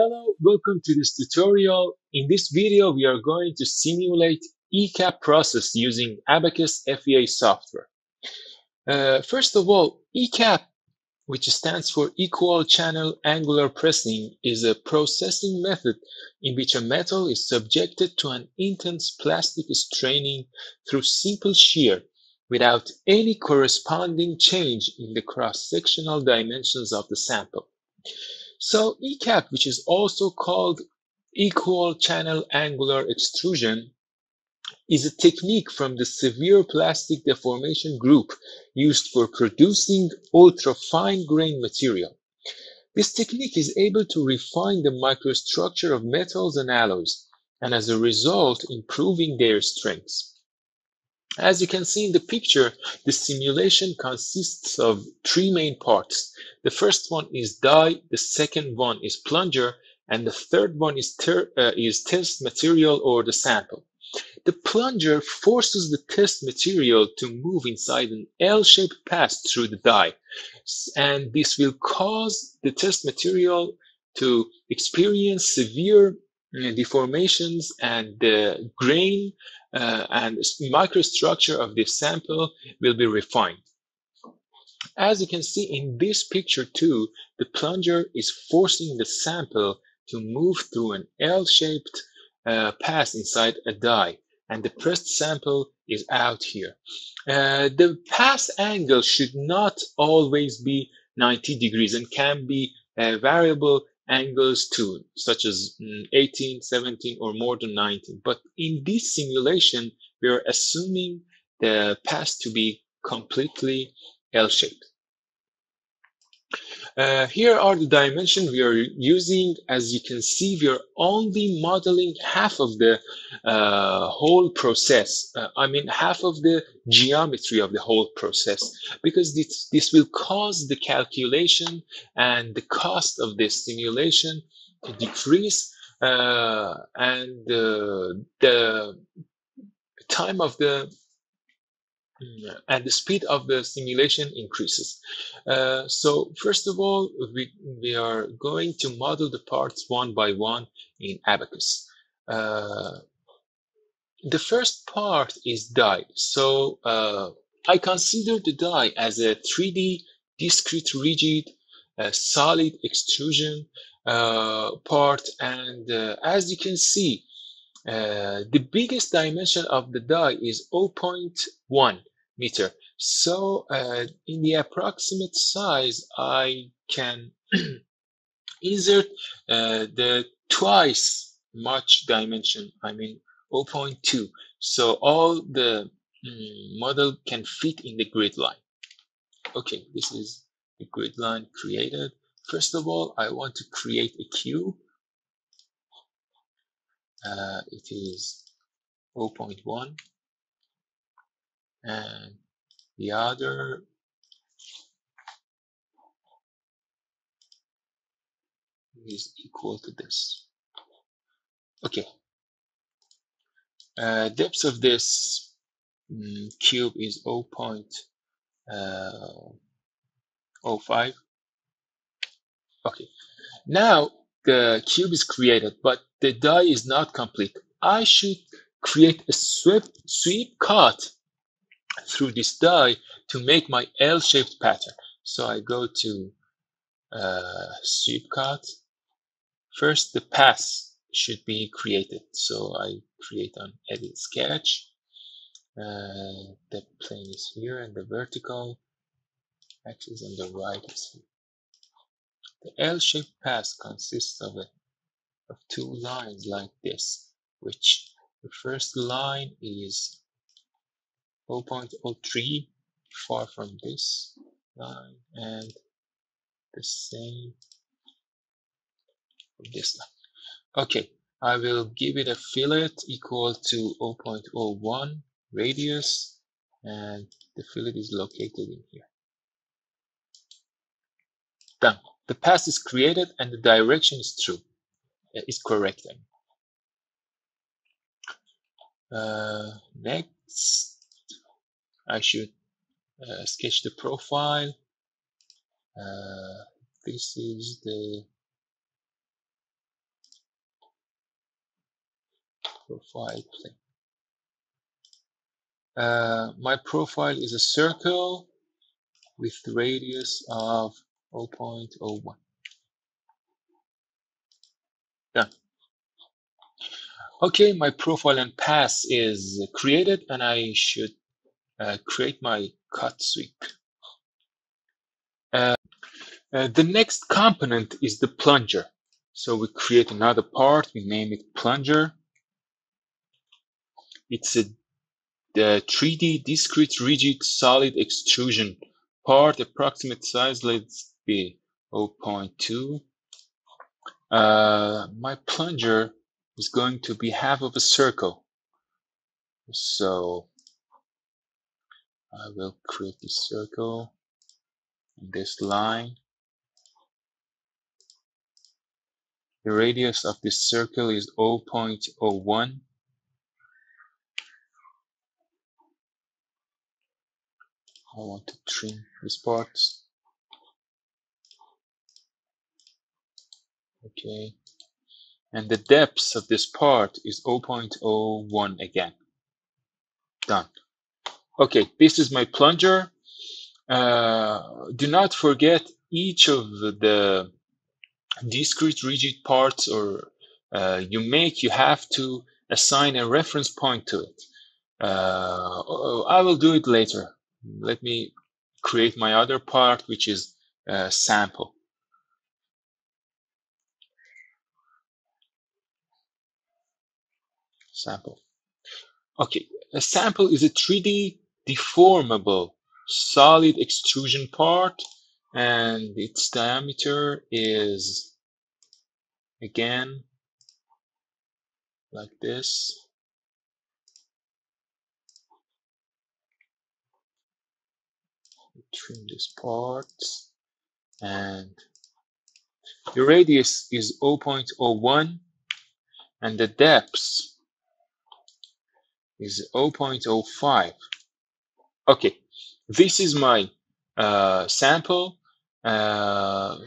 Hello, welcome to this tutorial. In this video, we are going to simulate ECAP process using Abaqus FEA software. Uh, first of all, ECAP, which stands for Equal Channel Angular Pressing, is a processing method in which a metal is subjected to an intense plastic straining through simple shear without any corresponding change in the cross-sectional dimensions of the sample. So ECAP, which is also called equal channel angular extrusion, is a technique from the severe plastic deformation group used for producing ultra fine grain material. This technique is able to refine the microstructure of metals and alloys, and as a result, improving their strengths. As you can see in the picture, the simulation consists of three main parts. The first one is die, the second one is plunger, and the third one is, uh, is test material or the sample. The plunger forces the test material to move inside an L-shaped path through the die, and this will cause the test material to experience severe deformations and the grain uh, and microstructure of this sample will be refined. As you can see in this picture too, the plunger is forcing the sample to move through an L-shaped uh, pass inside a die, and the pressed sample is out here. Uh, the pass angle should not always be 90 degrees and can be uh, variable angles too, such as mm, 18, 17, or more than 19. But in this simulation, we are assuming the path to be completely L-shaped. Uh, here are the dimensions we are using. As you can see, we are only modeling half of the uh, whole process. Uh, I mean, half of the geometry of the whole process, because this, this will cause the calculation and the cost of this simulation to decrease uh, and the time of the and the speed of the simulation increases. Uh, so first of all, we, we are going to model the parts one by one in Abaqus. Uh, the first part is die. So uh, I consider the die as a 3D discrete rigid uh, solid extrusion uh, part. And uh, as you can see, the biggest dimension of the die is 0.1 meter. So uh, in the approximate size, I can insert uh, the twice much dimension, I mean 0.2. So all the mm, model can fit in the grid line. Okay, this is the grid line created. First of all, I want to create a cube uh, it is 0.1 and the other is equal to this. Okay. Uh, depth of this um, cube is 0. Uh, 0.05. Okay. Now the cube is created, but the die is not complete. I should create a sweep, sweep cut through this die to make my L-shaped pattern. So I go to uh, sweep cut. First, the pass should be created. So I create an edit sketch. Uh, the plane is here and the vertical axis on the right is here. The L-shaped pass consists of, a, of two lines like this, which the first line is 0.03 far from this line and the same from this line. Okay, I will give it a fillet equal to 0.01 radius and the fillet is located in here. Done. The path is created and the direction is true, It is correct. Uh, next, I should uh, sketch the profile. Uh, this is the profile plane. Uh, my profile is a circle with radius of 0.01. Done. Okay, my profile and pass is created and I should uh, create my cut sweep. Uh, uh, the next component is the plunger. So we create another part, we name it plunger. It's a the 3D discrete rigid solid extrusion part, approximate size, let's be 0.2. Uh, my plunger is going to be half of a circle. So I will create this circle in this line. The radius of this circle is 0.01. I want to trim this part. Okay. And the depth of this part is 0.01 again. Done. Okay, this is my plunger. Uh, do not forget each of the discrete rigid parts or uh, you make, you have to assign a reference point to it. Uh, I will do it later. Let me create my other part, which is a sample. Sample. Okay, a sample is a 3D deformable solid extrusion part and its diameter is again like this. Trim this part and the radius is 0.01 and the depth is 0.05 okay this is my uh, sample. Uh,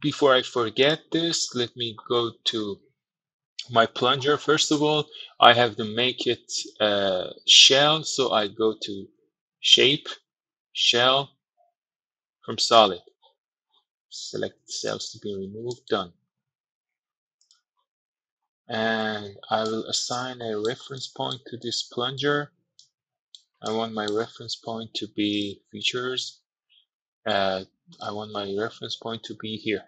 before I forget this let me go to my plunger. First of all I have to make it uh, shell so I go to shape shell from solid. Select cells to be removed done. And I will assign a reference point to this plunger I want my reference point to be features uh, I want my reference point to be here.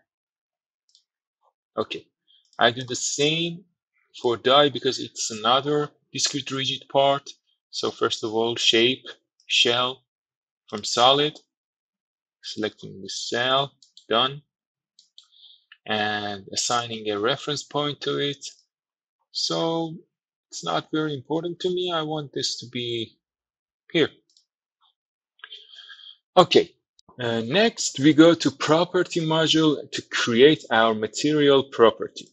Okay I do the same for die because it's another discrete rigid part. So first of all shape shell from solid selecting the cell done. And assigning a reference point to it. So it's not very important to me. I want this to be here. Okay, uh, next we go to property module to create our material property.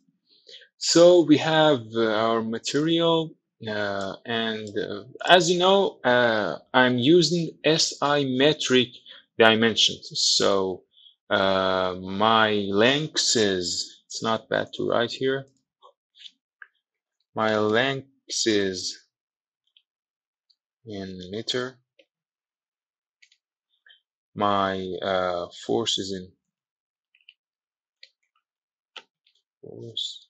So we have uh, our material uh, and uh, as you know, uh, I'm using SI metric dimensions. So uh, my length is, it's not bad to write here. My length is in meter. My uh, force is in force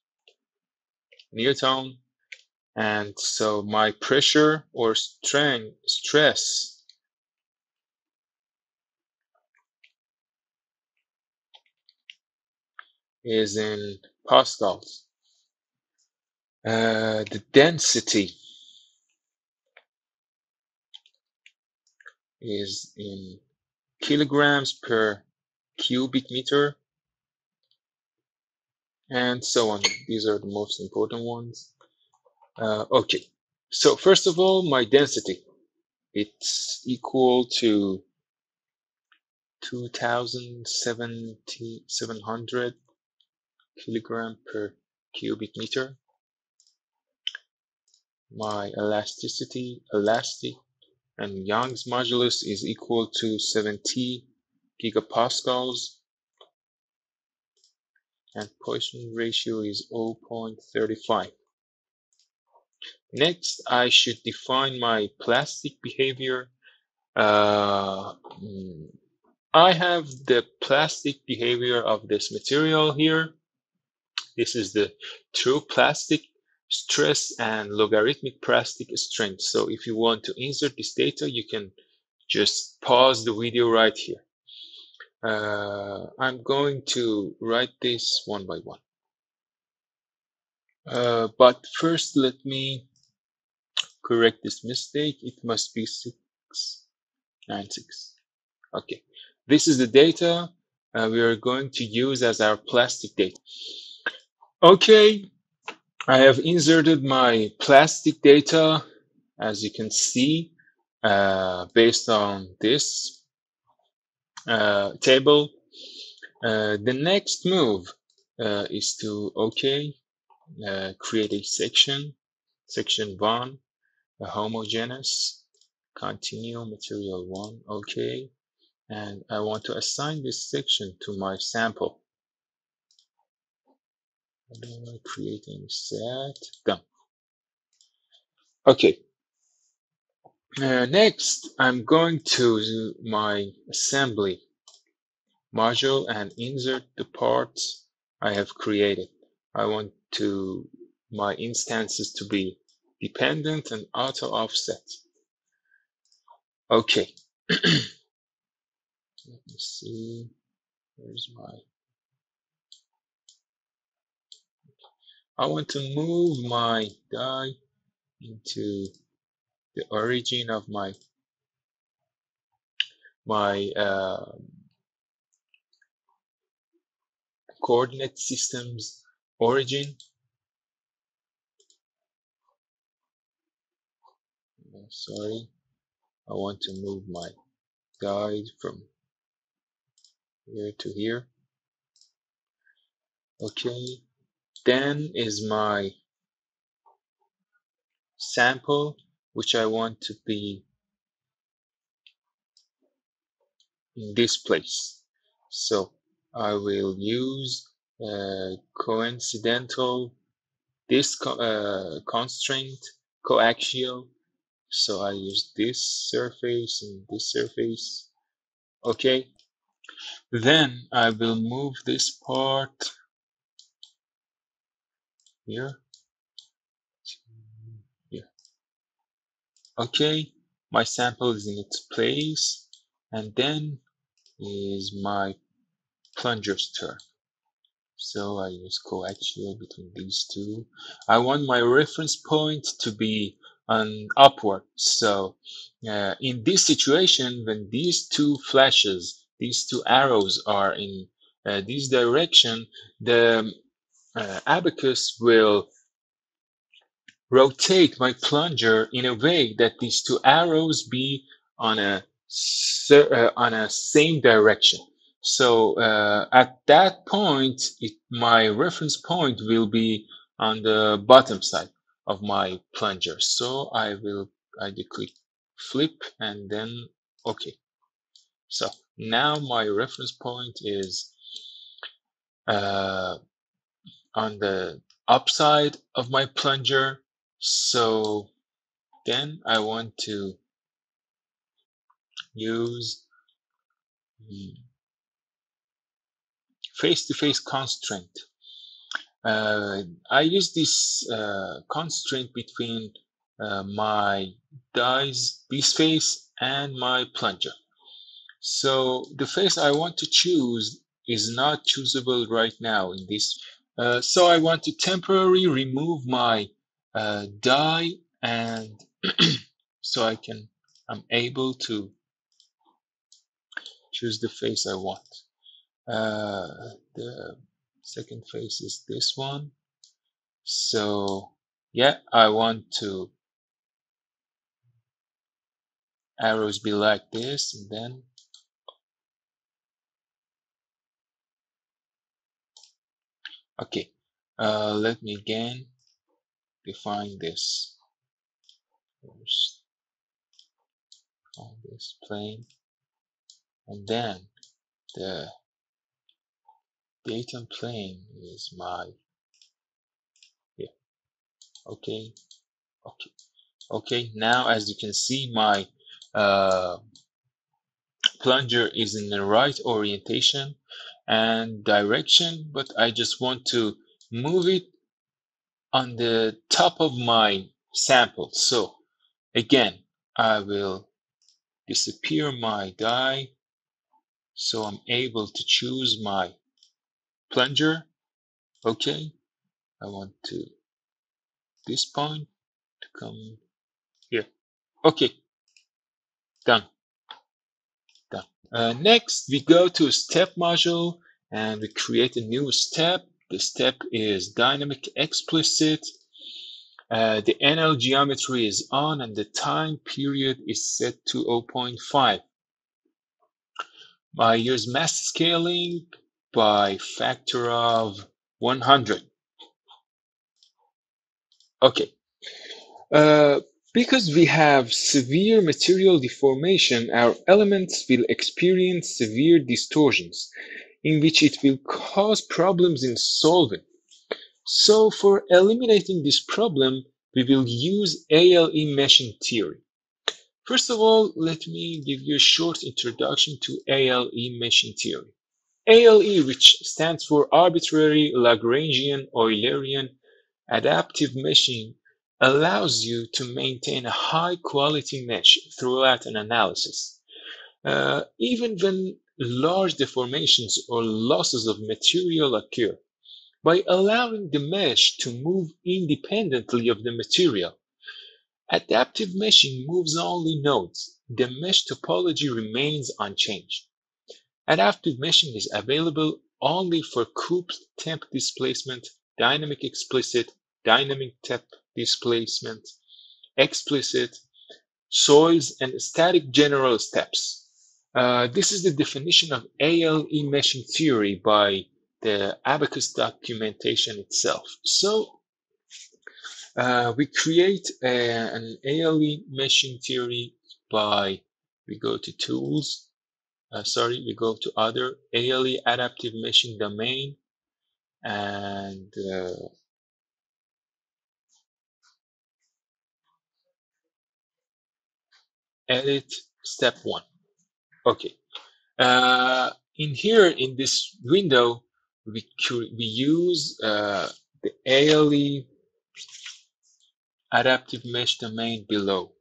Newton, and so my pressure or strength stress is in pascals. Uh, the density is in kilograms per cubic meter and so on. These are the most important ones. Uh, okay, so first of all, my density. It's equal to 2,700 kilogram per cubic meter. My elasticity, elastic and Young's modulus is equal to 70 gigapascals and Poisson ratio is 0.35. Next, I should define my plastic behavior. Uh, I have the plastic behavior of this material here. This is the true plastic stress and logarithmic plastic strength. So if you want to insert this data, you can just pause the video right here. Uh, I'm going to write this one by one. Uh, but first, let me correct this mistake. It must be 696. Okay, this is the data uh, we are going to use as our plastic data. Okay, I have inserted my plastic data, as you can see, uh, based on this uh, table. Uh, the next move uh, is to, okay, uh, create a section, section one, a homogeneous, continue material one, okay. And I want to assign this section to my sample. Creating set, done. Okay. Uh, next, I'm going to my assembly module and insert the parts I have created. I want to my instances to be dependent and auto offset. Okay. Let me see. Where's my I want to move my die into the origin of my my uh, coordinate systems origin. Sorry. I want to move my guide from here to here. Okay then is my sample which I want to be in this place. So I will use uh, coincidental this co uh, constraint coaxial. So I use this surface and this surface. Okay. Then I will move this part here here okay. My sample is in its place. And then is my plunger's turn. So I use coaxial between these two. I want my reference point to be on upward. So uh, in this situation when these two flashes these two arrows are in uh, this direction the uh, Abaqus will rotate my plunger in a way that these two arrows be on a uh, on a same direction. So uh, at that point, it, my reference point will be on the bottom side of my plunger. So I will I click flip and then okay. So now my reference point is uh, on the upside of my plunger. So then I want to use face-to-face -face constraint. Uh, I use this uh, constraint between uh, my dies, this face and my plunger. So the face I want to choose is not choosable right now in this uh, so I want to temporarily remove my uh, die and so I can, I'm able to choose the face I want. Uh, the second face is this one. So yeah, I want to arrows be like this and then Okay, uh, let me again define this first on this plane and then the datum plane is my yeah okay Okay, okay. Now, as you can see, my uh, plunger is in the right orientation and direction, but I just want to move it on the top of my sample. So again, I will disappear my die so I'm able to choose my plunger. Okay, I want to this point to come here. Okay, done. Uh, next, we go to step module and we create a new step. The step is dynamic explicit. Uh, the NL geometry is on and the time period is set to 0.5. I use mass scaling by factor of 100. Okay. Uh, because we have severe material deformation, our elements will experience severe distortions in which it will cause problems in solving. So for eliminating this problem, we will use ALE meshing theory. First of all, let me give you a short introduction to ALE meshing theory. ALE, which stands for Arbitrary Lagrangian Eulerian Adaptive Meshing, allows you to maintain a high quality mesh throughout an analysis. Uh, even when large deformations or losses of material occur, by allowing the mesh to move independently of the material. Adaptive meshing moves only nodes. The mesh topology remains unchanged. Adaptive meshing is available only for coupled temp displacement, dynamic explicit, dynamic temp displacement, explicit, soils, and static general steps. Uh, this is the definition of ALE meshing theory by the abaqus documentation itself. So uh, we create a, an ALE meshing theory by, we go to tools, uh, sorry, we go to other ALE adaptive meshing domain and uh, edit step one. Okay. Uh, in here, in this window, we, we use uh, the ALE adaptive mesh domain below.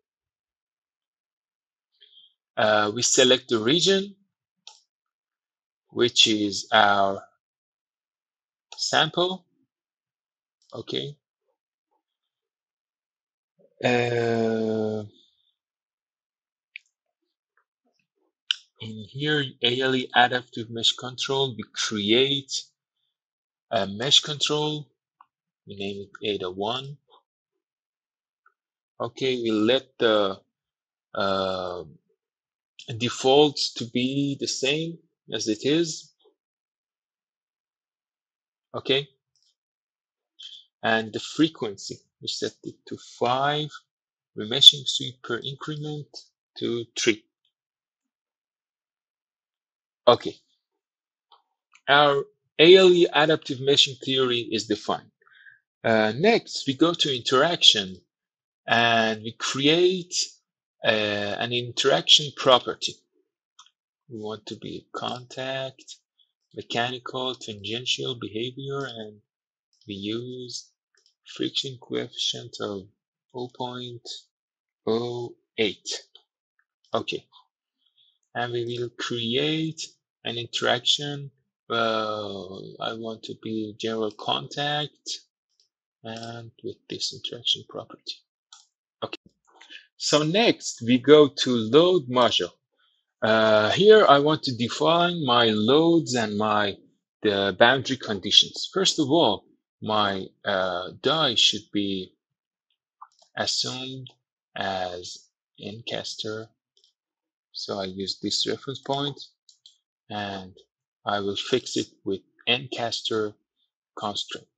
Uh, we select the region, which is our sample. Okay. Uh, in here, ALE adaptive mesh control, we create a mesh control. We name it ADA 1. Okay, we let the uh, defaults to be the same as it is. Okay. And the frequency, we set it to 5 remeshing sweep per increment to 3. Okay. Our ALE adaptive meshing theory is defined. Uh, next, we go to interaction and we create uh, an interaction property. We want to be contact, mechanical, tangential behavior, and we use friction coefficient of 0.08. Okay. And we will create an interaction. Well, I want to be general contact and with this interaction property. Okay. So next we go to load module. Uh, here I want to define my loads and my the boundary conditions. First of all, my uh, die should be assumed as Encastre. So I use this reference point and I will fix it with Encastre constraint.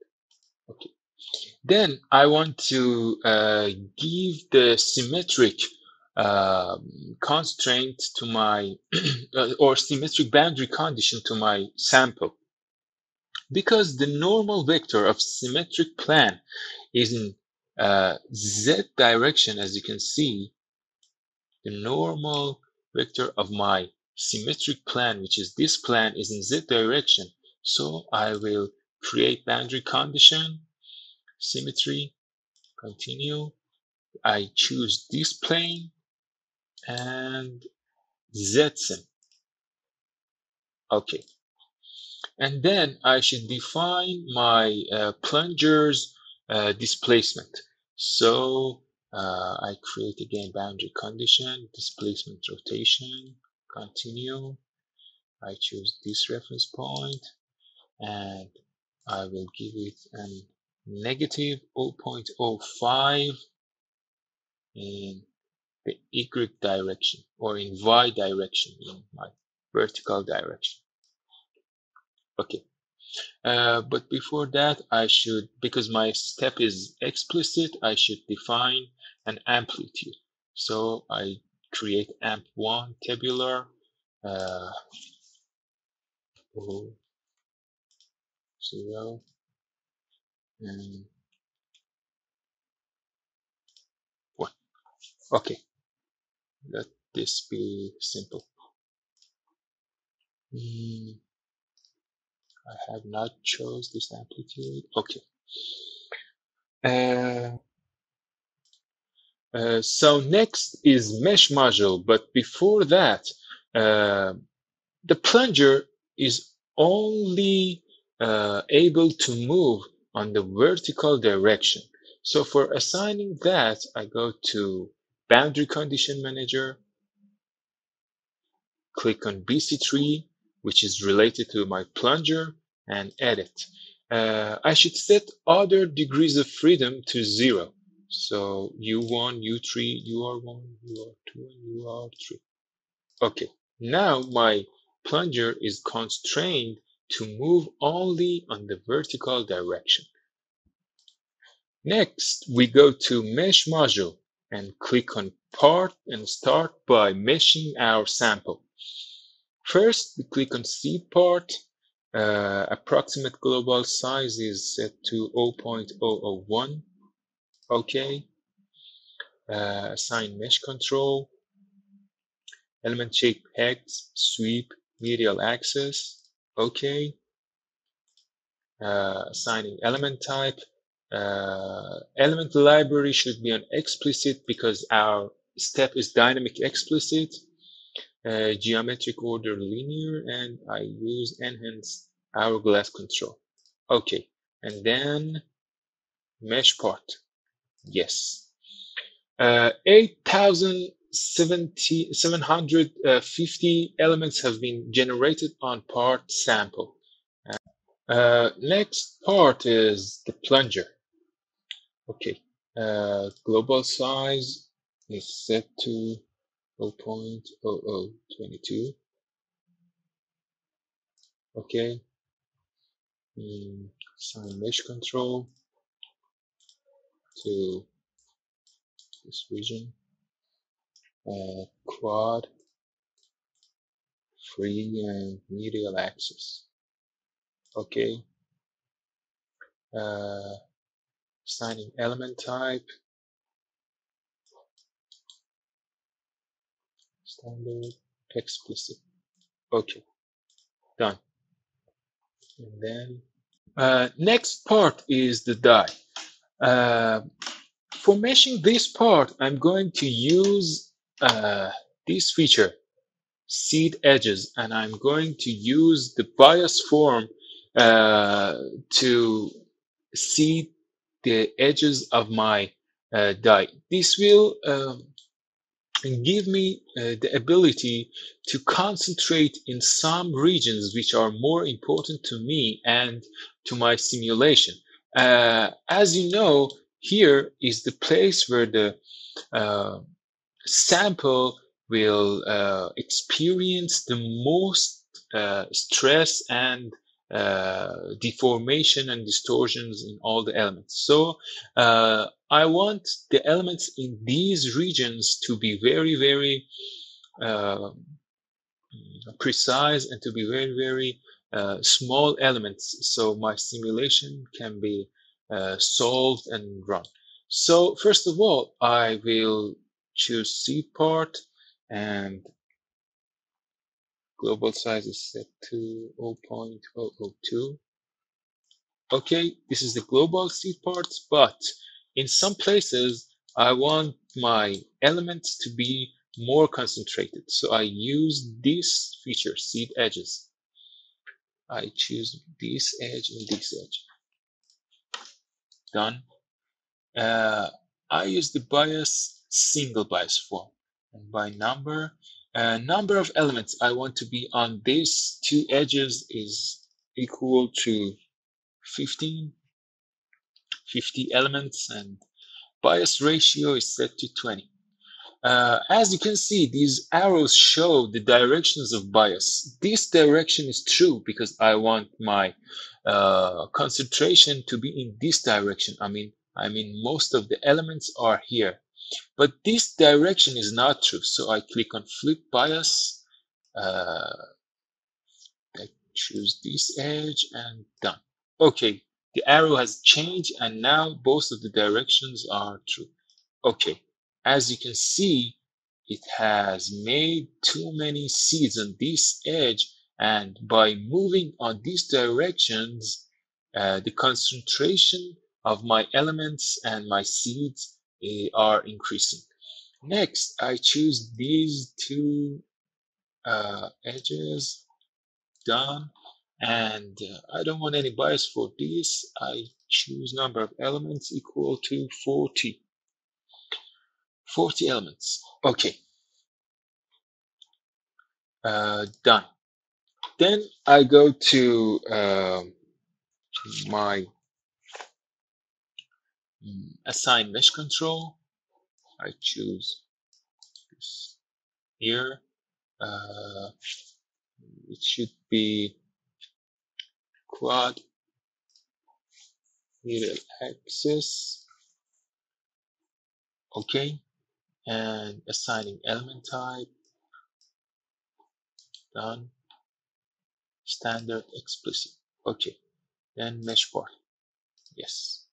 Okay. Then I want to uh, give the symmetric uh, constraint to my or symmetric boundary condition to my sample. Because the normal vector of symmetric plan is in uh, z direction, as you can see, the normal vector of my symmetric plan, which is this plan, is in z direction. So I will create boundary condition, symmetry, continue. I choose this plane and z-sim. Okay. And then I should define my uh, plunger's uh, displacement. So uh, I create again boundary condition, displacement rotation, continue. I choose this reference point and I will give it a negative 0.05 in the Y direction or in Y direction in my vertical direction. Okay. Uh, but before that, I should, because my step is explicit, I should define an amplitude. So I create amp1 tabular uh, zero and one. Okay, let this be simple. Mm, I have not chose this amplitude. Okay. Uh, uh, so next is mesh module, but before that, uh, the plunger is only uh, able to move on the vertical direction. So for assigning that, I go to Boundary Condition Manager, click on BC3, which is related to my plunger, and edit. Uh, I should set other degrees of freedom to zero. So U1, U3, UR1, UR2, and UR3. Okay, now my plunger is constrained to move only on the vertical direction. Next, we go to Mesh module and click on Part and start by meshing our sample. First, we click on Seed Part. Uh, approximate global size is set to 0.001. Okay. Uh, assign mesh control. Element shape hex, sweep, medial axis. Okay. Uh, assigning element type. Uh, element library should be on explicit because our step is dynamic explicit. Uh, geometric order linear and I use enhanced hourglass control. Okay, and then mesh part. Yes. Uh, 8,750 elements have been generated on part sample. Uh, next part is the plunger. Okay, uh, global size is set to 0.0022. Okay, mm, assign mesh control to this region, uh, quad, free and medial axis. Okay. Uh, assigning element type, standard, explicit. Okay, done. And then uh, next part is the die. Uh, for meshing this part, I'm going to use uh, this feature, seed edges, and I'm going to use the bias form uh, to seed the edges of my uh, die. This will um, give me uh, the ability to concentrate in some regions which are more important to me and to my simulation. Uh, as you know, here is the place where the uh, sample will uh, experience the most uh, stress and uh, deformation and distortions in all the elements. So uh, I want the elements in these regions to be very, very precise and to be very, very uh, small elements. So my simulation can be uh, solved and run. So first of all, I will choose seed part and global size is set to 0.002. Okay, this is the global seed parts, but in some places, I want my elements to be more concentrated. So I use this feature, seed edges. I choose this edge and this edge. Done. Uh, I use the bias single bias form. And by number, uh, number of elements I want to be on these two edges is equal to 15, 50 elements and bias ratio is set to 20. Uh, as you can see, these arrows show the directions of bias. This direction is true because I want my uh, concentration to be in this direction. I mean, I mean, most of the elements are here. But this direction is not true. So I click on flip bias. Uh, I choose this edge and done. Okay, the arrow has changed and now both of the directions are true. Okay, as you can see, it has made too many seeds on this edge and by moving on these directions, uh, the concentration of my elements and my seeds uh, are increasing. Next, I choose these two uh, edges, done, and uh, I don't want any bias for this. I choose number of elements equal to 40. 40 elements. Okay. Uh, done. Then I go to uh, my assign mesh control. I choose this here. Uh, it should be quad medial axis. Okay and assigning element type. Done. Standard explicit. Okay. Then mesh part yes.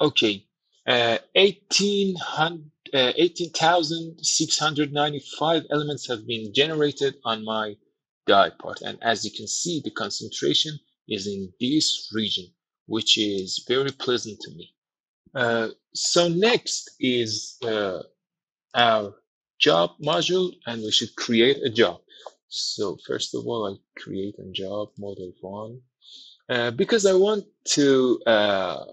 Okay. Uh, 18,695 uh, elements have been generated on my die part and as you can see the concentration is in this region which is very pleasant to me. Uh, so next is uh, our job module and we should create a job. So first of all, I create a job model one uh, because I want to, uh,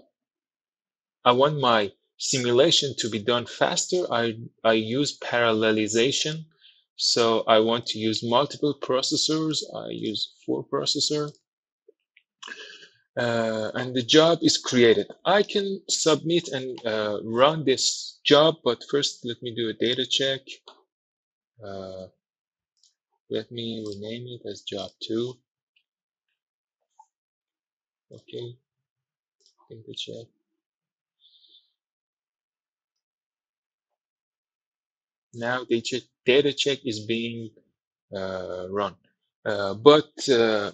I want my simulation to be done faster. I, I use parallelization. So I want to use multiple processors. I use four processor uh, and the job is created. I can submit and uh, run this job, but first let me do a data check. Uh, let me rename it as job two. Okay, data check. Now data, data check is being uh, run. Uh, but uh,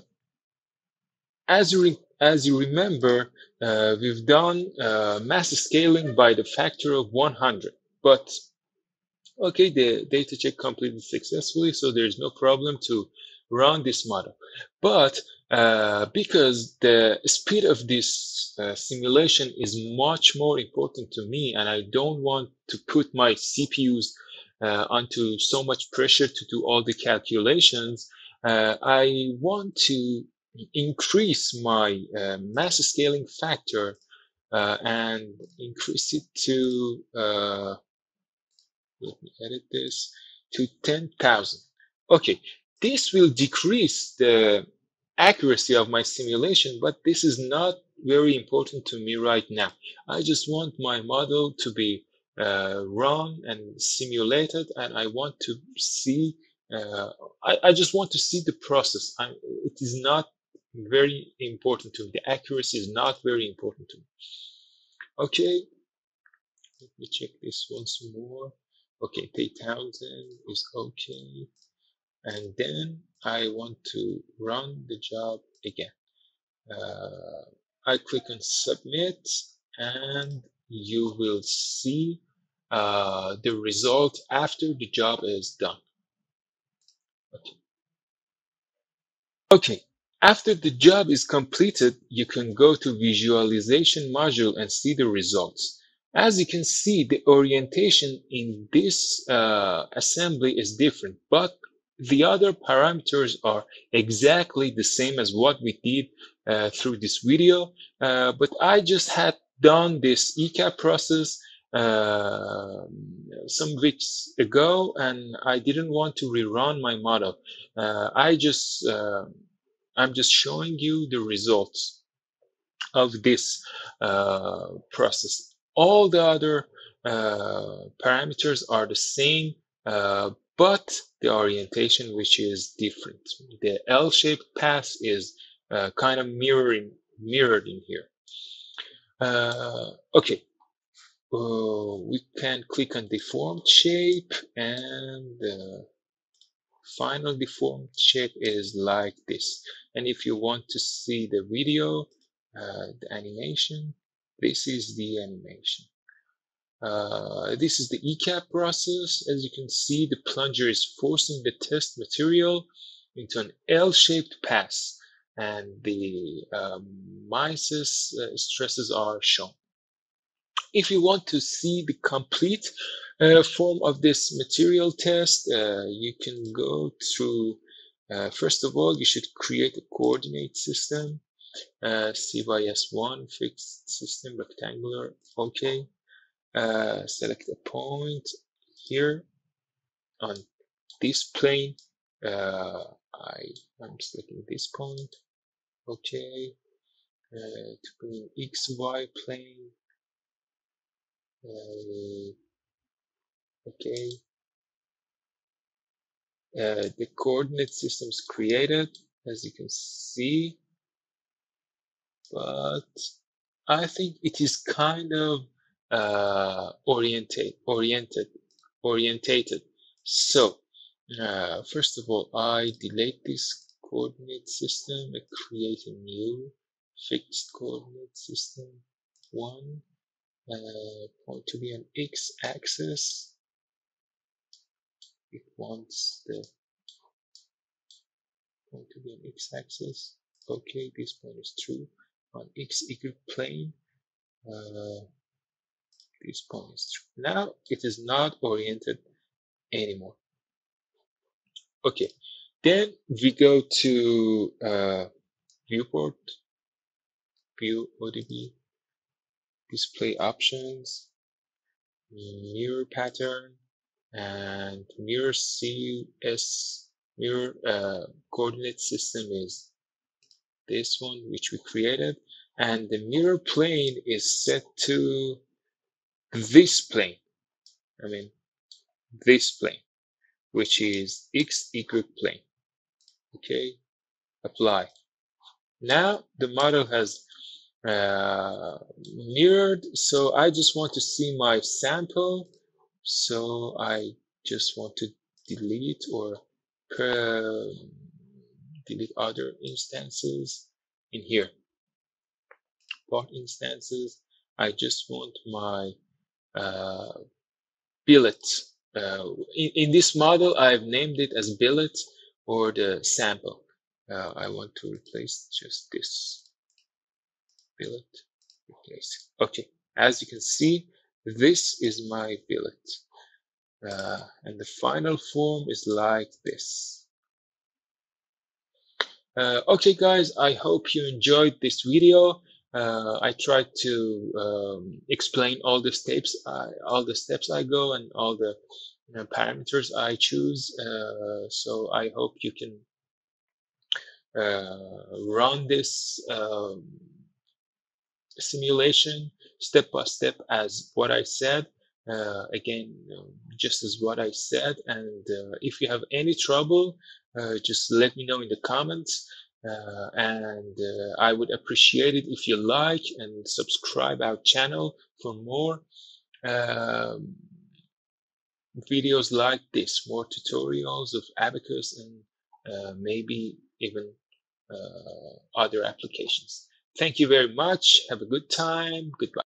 as you as you remember, uh, we've done uh, mass scaling by the factor of 100. But okay, the data check completed successfully, so there's no problem to run this model. But uh, because the speed of this uh, simulation is much more important to me, and I don't want to put my CPUs uh, onto so much pressure to do all the calculations, uh, I want to increase my uh, mass scaling factor uh, and increase it to, uh, let me edit this, to 10,000. Okay, this will decrease the accuracy of my simulation, but this is not very important to me right now. I just want my model to be uh, run and simulated, and I want to see, uh, I, I, just want to see the process. I, it is not very important to me. The accuracy is not very important to me. Okay, let me check this once more. Okay, 3000 is okay. And then I want to run the job again. Uh, I click on submit and you will see uh, the result after the job is done. Okay. okay, after the job is completed, you can go to visualization module and see the results. As you can see, the orientation in this uh, assembly is different, but the other parameters are exactly the same as what we did uh, through this video. Uh, but I just had done this ECAP process uh, some weeks ago and I didn't want to rerun my model. Uh, I just, uh, I'm just showing you the results of this uh, process. All the other uh, parameters are the same, uh, but the orientation which is different. The L-shaped path is kind of mirroring mirrored in here. okay, uh, we can click on deformed shape and the final deformed shape is like this. And if you want to see the video uh, the animation this is the animation. Uh, this is the ECAP process. As you can see the plunger is forcing the test material into an L-shaped pass and the um, uh, stresses are shown if you want to see the complete uh, form of this material test, uh, you can go through, uh, first of all, you should create a coordinate system, uh, CYS1, fixed system, rectangular, okay. Uh, select a point here on this plane. Uh, I, I'm selecting this point, okay. To bring XY plane, uh, okay. Uh, the coordinate system is created as you can see but I think it is kind of uh, oriented oriented orientated. So uh, first of all I delete this coordinate system and create a new fixed coordinate system. One uh, point to be an x-axis it wants the point to be an x-axis. Okay this point is true. On x equal plane uh, this point is true. Now it is not oriented anymore. Okay then we go to uh, viewport view ODB display options, mirror pattern, and mirror CS mirror uh, coordinate system is this one which we created. And the mirror plane is set to this plane I mean this plane which is x equal plane. Okay apply. Now the model has uh, mirrored. So I just want to see my sample. So I just want to delete or uh, delete other instances in here. Part instances. I just want my uh, billet. Uh, in, in, this model I've named it as billet or the sample. Uh, I want to replace just this billet replace. Okay, as you can see, this is my billet. Uh, and the final form is like this. Uh, okay, guys, I hope you enjoyed this video. Uh, I tried to um, explain all the steps, I, all the steps I go and all the you know, parameters I choose. Uh, so I hope you can uh, run this um, simulation step by step as what I said. Uh, again, just as what I said. And uh, if you have any trouble, uh, just let me know in the comments. Uh, and uh, I would appreciate it if you like and subscribe our channel for more um, videos like this, more tutorials of Abaqus and uh, maybe even other applications. Thank you very much. Have a good time. Goodbye.